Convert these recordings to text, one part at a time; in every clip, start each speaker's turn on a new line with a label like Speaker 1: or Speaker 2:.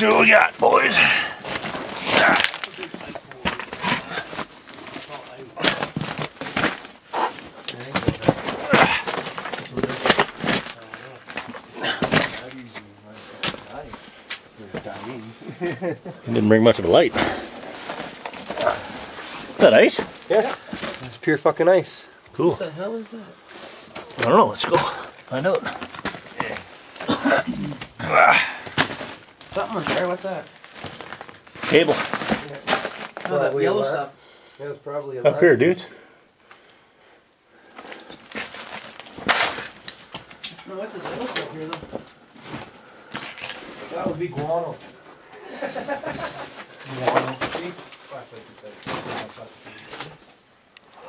Speaker 1: see what we got, boys. Didn't bring much of a light. Is that ice?
Speaker 2: Yeah. It's pure fucking ice.
Speaker 1: Cool.
Speaker 3: What the hell is that?
Speaker 1: I don't know. Let's go find out.
Speaker 3: Something was there. What's that?
Speaker 1: Cable.
Speaker 3: Oh, that yellow
Speaker 2: a
Speaker 3: stuff.
Speaker 2: Yeah, it's probably a
Speaker 1: Up here, dudes.
Speaker 3: No, what's this yellow stuff here though?
Speaker 2: That would be guano.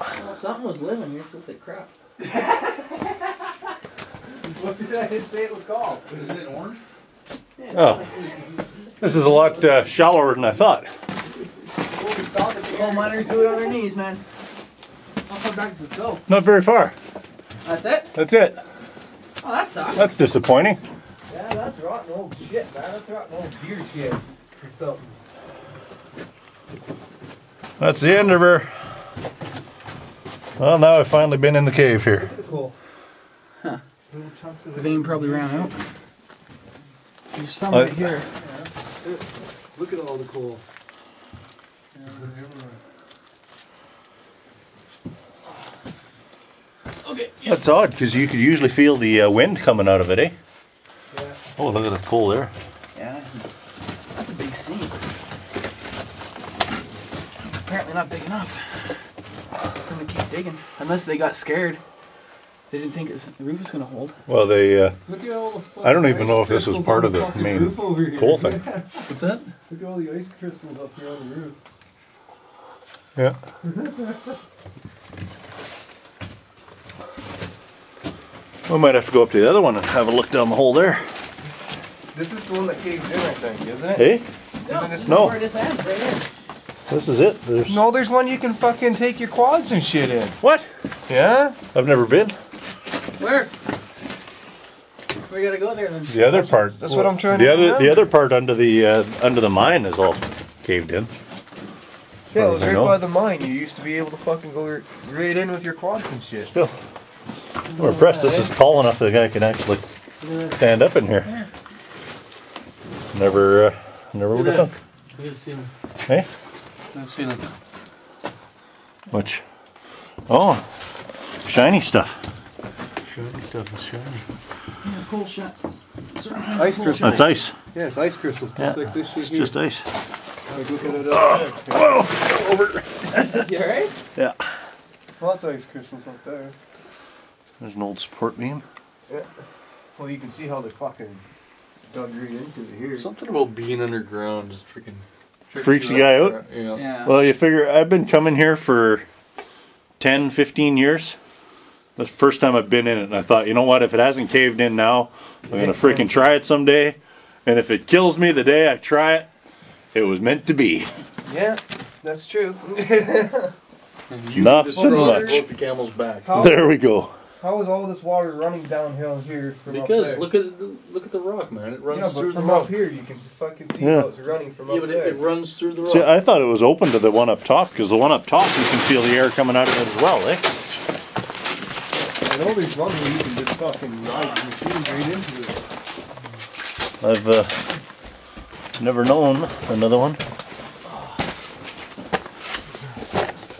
Speaker 3: Oh, something was living here. So it's like crap.
Speaker 2: What did I say it was called?
Speaker 3: Isn't it orange? Yeah,
Speaker 1: Oh. This is a lot uh, shallower than I thought.
Speaker 3: Oh, miners do it on their knees, man. How far back does this go?
Speaker 1: Not very far.
Speaker 3: That's it?
Speaker 1: That's it.
Speaker 3: Oh, that sucks.
Speaker 1: That's disappointing.
Speaker 2: Yeah, that's rotten old shit, man. That's rotten old deer shit. Or something.
Speaker 1: That's the end of her. Well, now I've finally been in the cave here.
Speaker 2: Look at the.
Speaker 3: Huh.
Speaker 2: Little chunks of
Speaker 3: The vein probably ran out. There's some
Speaker 1: Uh,
Speaker 3: right here.
Speaker 2: Look at all the coal.
Speaker 3: Okay.
Speaker 1: That's odd because you could usually feel the uh, wind coming out of it, eh?
Speaker 2: Yeah.
Speaker 1: Oh, look at the coal there.
Speaker 3: Yeah. That's a big seam. Apparently not big enough. I'm gonna keep digging. Unless they got scared. They didn't think it's, the roof was gonna hold.
Speaker 1: Well, they. Uh,
Speaker 2: Look at all the
Speaker 1: I don't even know if this was part of the
Speaker 2: fucking
Speaker 1: main
Speaker 2: roof over here.
Speaker 1: coal thing.
Speaker 3: What's that?
Speaker 2: Look at all the ice crystals up here on the roof.
Speaker 1: yeah. We might have to go up to the other one and have a look down the hole there.
Speaker 2: This is the one that caved in, I think, isn't it?
Speaker 1: Hey,
Speaker 2: Isn't this
Speaker 1: No.
Speaker 3: Where this ends, right here.
Speaker 1: this is it. There's
Speaker 2: No, there's one you can fucking take your quads and shit in.
Speaker 1: what?
Speaker 2: Yeah?
Speaker 1: I've never been.
Speaker 3: Where? We gotta go there then.
Speaker 1: The other part.
Speaker 2: That's what I'm trying
Speaker 1: the
Speaker 2: to
Speaker 1: other,
Speaker 2: remember.
Speaker 1: the other part under the uh, under the mine is all caved in.
Speaker 2: Yeah, it was right
Speaker 1: know.
Speaker 2: by the mine. You used to be able to fucking go right in with your quads and shit.
Speaker 1: Still, I'm impressed. This is tall enough that a guy can actually stand up in here. Never, uh, never would have thought.
Speaker 3: Look at the ceiling.
Speaker 1: Hey,
Speaker 3: Look at the ceiling.
Speaker 1: which? Oh, shiny stuff.
Speaker 4: Shiny stuff is shiny.
Speaker 3: Yeah, cool shot.
Speaker 2: Ice
Speaker 3: of cool
Speaker 2: crystal.
Speaker 1: That's ice.
Speaker 2: Yeah, it's ice crystals, just
Speaker 1: Yeah.
Speaker 2: like this shit
Speaker 1: It's
Speaker 2: here.
Speaker 1: just ice.
Speaker 2: Like, look at it up there.
Speaker 1: Whoa, over.
Speaker 3: shit. You alright?
Speaker 1: Yeah.
Speaker 2: Lots of ice crystals up there.
Speaker 1: There's an old support beam. Yeah.
Speaker 2: Well, you can see how they fucking dug right into it here.
Speaker 4: Something about being underground just freaking
Speaker 1: Freaks
Speaker 4: you
Speaker 1: the guy out?
Speaker 4: Yeah.
Speaker 3: Yeah.
Speaker 1: Well, you figure I've been coming here for 10, 15 years. That's the first time I've been in it, and I thought, you know what? If it hasn't caved in now, I'm gonna freaking try it someday. And if it kills me the day I try it, it was meant to be.
Speaker 2: Yeah, that's true.
Speaker 4: And you
Speaker 1: Nothing
Speaker 4: the
Speaker 1: much.
Speaker 4: the camel's back.
Speaker 2: How,
Speaker 1: There we go.
Speaker 2: how is all this water running downhill here from up
Speaker 4: Because look at the, look at the rock, man. It runs
Speaker 2: yeah,
Speaker 4: through
Speaker 2: but
Speaker 4: the
Speaker 2: from
Speaker 4: rock.
Speaker 2: up here you can fucking see
Speaker 1: Yeah.
Speaker 2: how it's running from
Speaker 4: Yeah,
Speaker 2: up
Speaker 4: but
Speaker 2: there.
Speaker 4: it, it runs through the rock.
Speaker 1: See, I thought it was open to the one up top because the one up top you can feel the air coming out of it as well, eh?
Speaker 2: I know there's one where you can just fucking ride the machine right into it.
Speaker 1: I've uh, never known another one.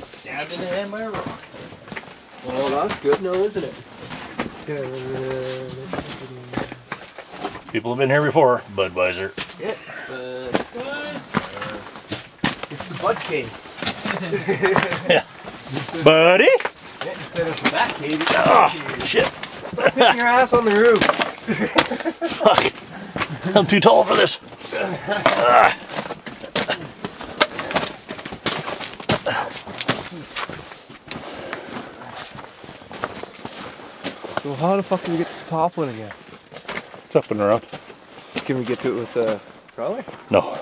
Speaker 3: Stabbed in the head by a rock.
Speaker 2: Well, that's good now, isn't it?
Speaker 1: People have been here before. Budweiser. Yeah, Bud.
Speaker 2: It's the bud cave.
Speaker 1: Buddy?
Speaker 2: Instead of the bat cave, cave.
Speaker 1: shit.
Speaker 2: Stop hitting your ass on the roof.
Speaker 1: Fuck. I'm too tall for this. Ah.
Speaker 2: So how the fuck do we get to the top one again?
Speaker 1: It's up and around.
Speaker 2: Can we get to it with the crawler?
Speaker 1: No.